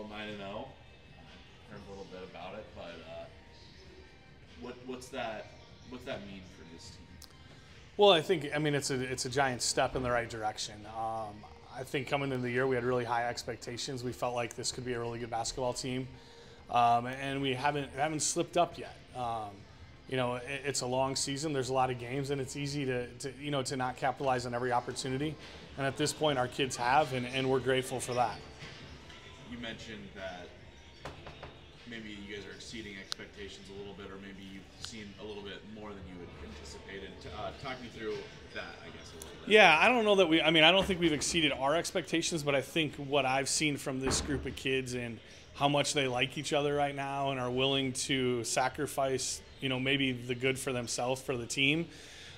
well, nine and zero. Heard a little bit about it, but uh, what what's that? What's that mean for this team? Well, I think I mean it's a it's a giant step in the right direction. Um, I think coming into the year we had really high expectations. We felt like this could be a really good basketball team, um, and we haven't haven't slipped up yet. Um, you know, it, it's a long season. There's a lot of games, and it's easy to, to you know to not capitalize on every opportunity. And at this point, our kids have, and, and we're grateful for that. You mentioned that maybe you guys are exceeding expectations a little bit, or maybe you've seen a little bit more than you had anticipated. Uh, talk me through that, I guess, a little bit. Yeah, I don't know that we. I mean, I don't think we've exceeded our expectations, but I think what I've seen from this group of kids and how much they like each other right now and are willing to sacrifice, you know, maybe the good for themselves for the team.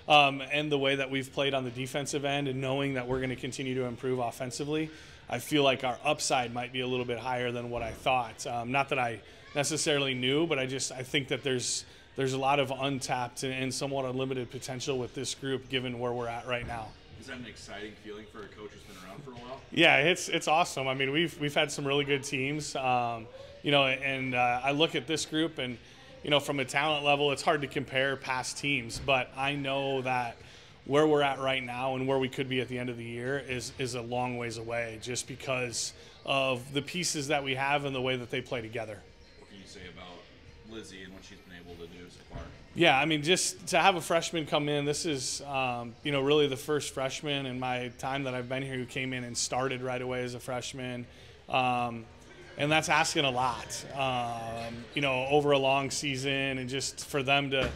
Um, and the way that we've played on the defensive end and knowing that we're going to continue to improve offensively, I feel like our upside might be a little bit higher than what I thought. Um, not that I necessarily knew, but I just I think that there's there's a lot of untapped and, and somewhat unlimited potential with this group given where we're at right now. Is that an exciting feeling for a coach who's been around for a while? Yeah, it's it's awesome. I mean, we've we've had some really good teams, um, you know, and uh, I look at this group and you know, from a talent level, it's hard to compare past teams, but I know that where we're at right now and where we could be at the end of the year is is a long ways away, just because of the pieces that we have and the way that they play together. What can you say about Lizzie and what she's been able to do so far? Yeah, I mean, just to have a freshman come in, this is, um, you know, really the first freshman in my time that I've been here who came in and started right away as a freshman. Um, and that's asking a lot, um, you know, over a long season, and just for them to,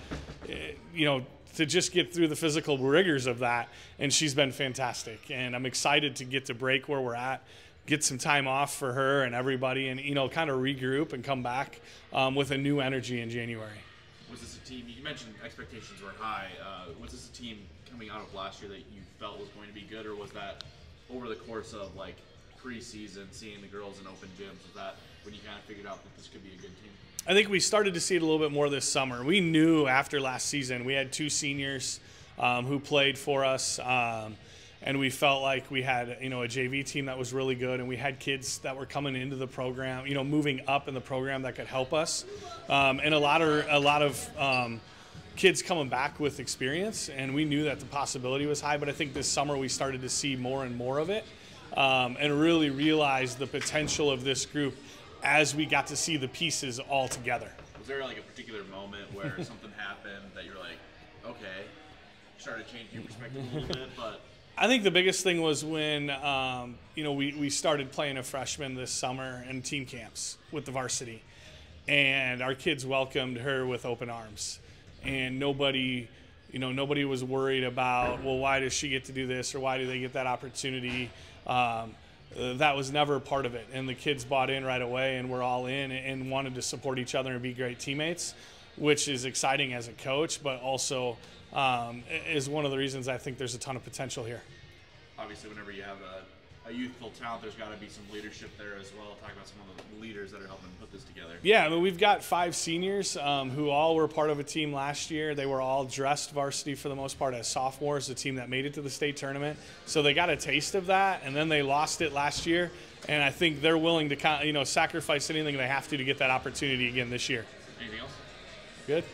eh, you know, to just get through the physical rigors of that. And she's been fantastic, and I'm excited to get to break where we're at, get some time off for her and everybody, and you know, kind of regroup and come back um, with a new energy in January. Was this a team? You mentioned expectations were high. Uh, was this a team coming out of last year that you felt was going to be good, or was that over the course of like preseason, seeing the girls in open gyms, was that when you kind of figured out that this could be a good team? I think we started to see it a little bit more this summer. We knew after last season we had two seniors um, who played for us, um, and we felt like we had you know a JV team that was really good, and we had kids that were coming into the program, you know, moving up in the program that could help us, um, and a lot of a lot of um, kids coming back with experience, and we knew that the possibility was high. But I think this summer we started to see more and more of it um, and really realize the potential of this group as we got to see the pieces all together. Was there like a particular moment where something happened that you're like, okay, started changing your perspective a little bit, but. I think the biggest thing was when um, you know we, we started playing a freshman this summer in team camps with the varsity, and our kids welcomed her with open arms, and nobody you know nobody was worried about well why does she get to do this or why do they get that opportunity um, that was never a part of it. And the kids bought in right away and we're all in and wanted to support each other and be great teammates, which is exciting as a coach, but also um, is one of the reasons I think there's a ton of potential here. Obviously, whenever you have a a youthful talent, there's got to be some leadership there as well. Talk about some of the leaders that are helping put this together. Yeah, I mean, we've got five seniors um, who all were part of a team last year. They were all dressed varsity for the most part as sophomores, the team that made it to the state tournament. So they got a taste of that, and then they lost it last year. And I think they're willing to, you know, sacrifice anything they have to to get that opportunity again this year. Anything else? Good.